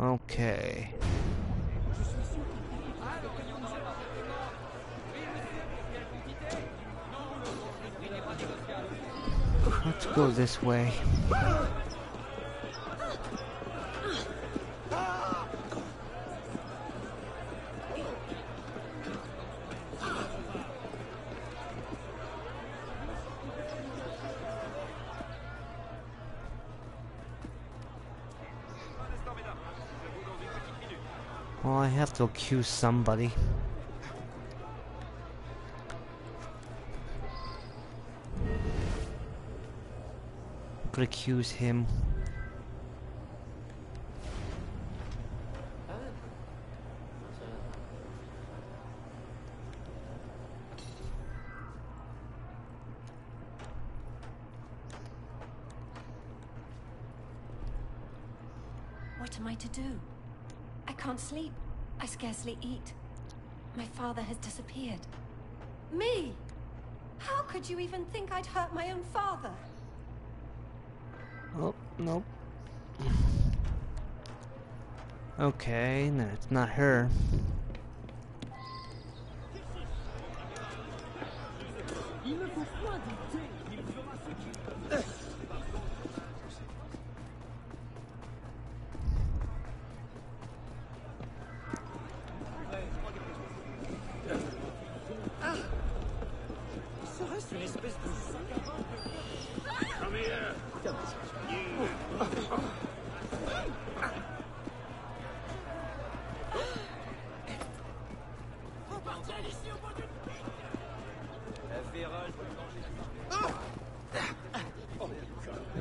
Okay. Let's go this way. Well, I have to accuse somebody. Could accuse him. What am I to do? I can't sleep. I scarcely eat. My father has disappeared. Me? How could you even think I'd hurt my own father? Oh, nope. Okay, no, it's not her.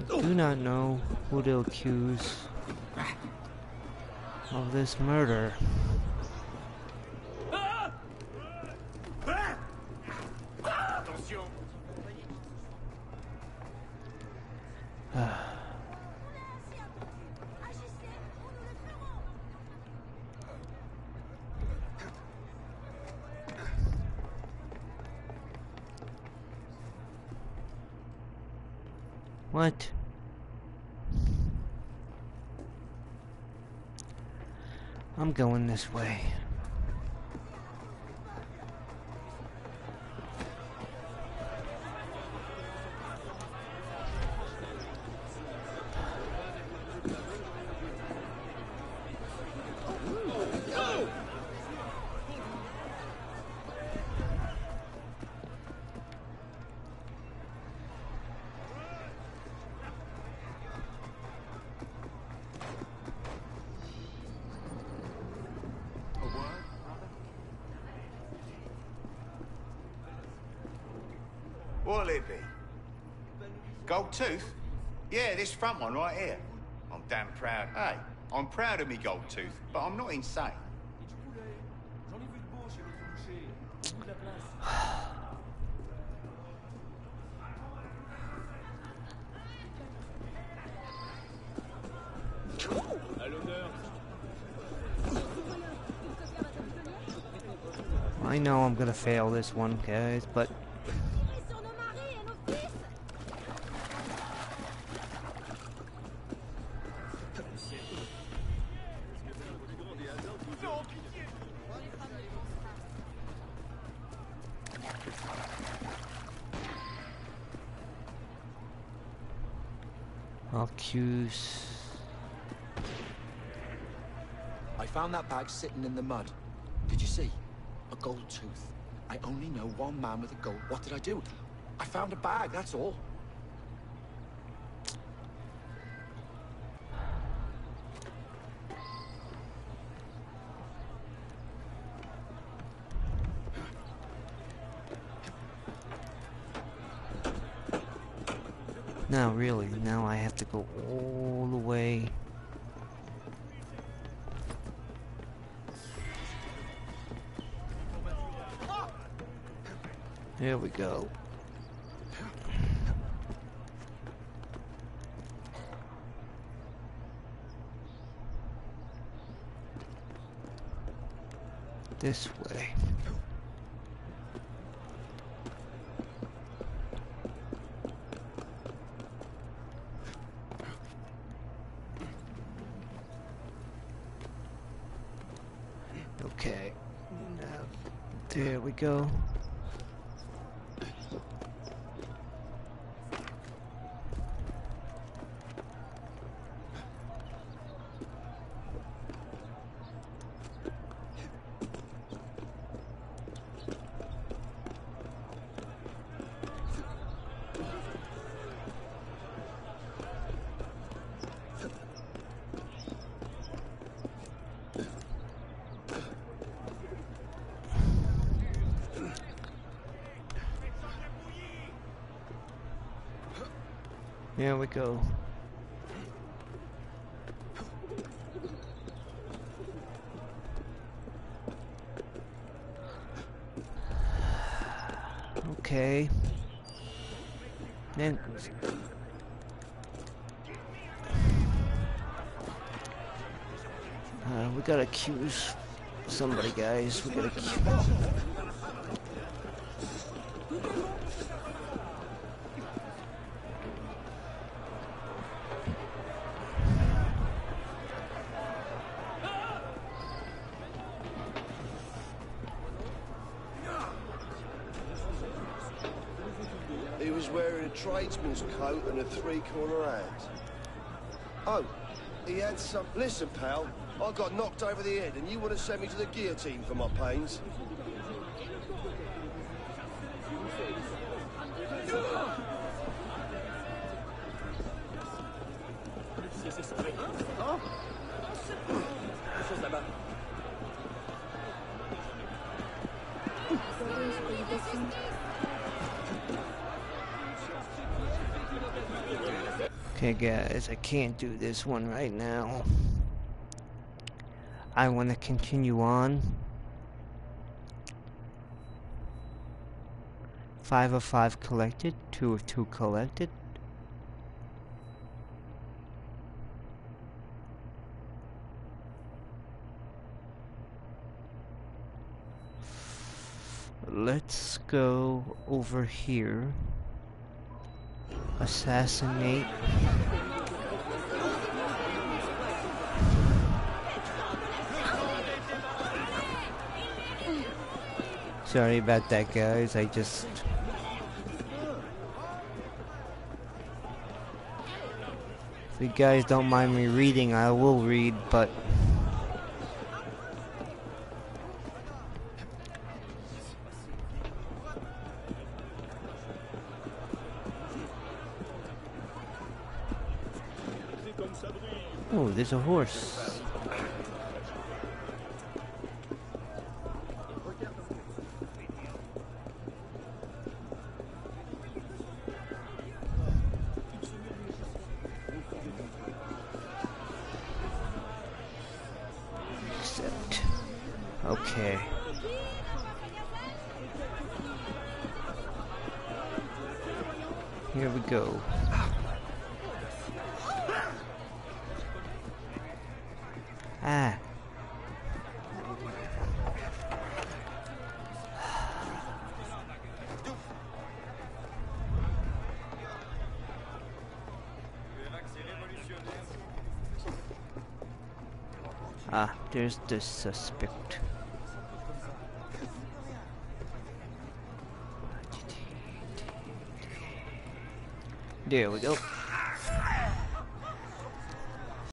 Do not know who to accuse of this murder. What? I'm going this way. What'll it be? Gold tooth? Yeah, this front one right here. I'm damn proud. Hey, I'm proud of me gold tooth, but I'm not insane. I know I'm gonna fail this one, guys, but Accuse. I found that bag sitting in the mud. Did you see? A gold tooth. I only know one man with a gold. What did I do? I found a bag, that's all. Now, really, now I have to go all the way. There we go. This way. Okay. Now, there we go. There we go. Okay. Then uh, we gotta accuse somebody, guys. We gotta tradesman's coat and a three-corner hat. Oh, he had some... Listen, pal, I got knocked over the head and you want to send me to the guillotine for my pains? Okay, guys, I can't do this one right now. I want to continue on. Five of five collected, two of two collected. Let's go over here. Assassinate. Sorry about that, guys. I just. If you guys don't mind me reading, I will read, but. Oh, there's a horse. Except, okay. Here we go. Ah. Ah, there's the suspect. There we go.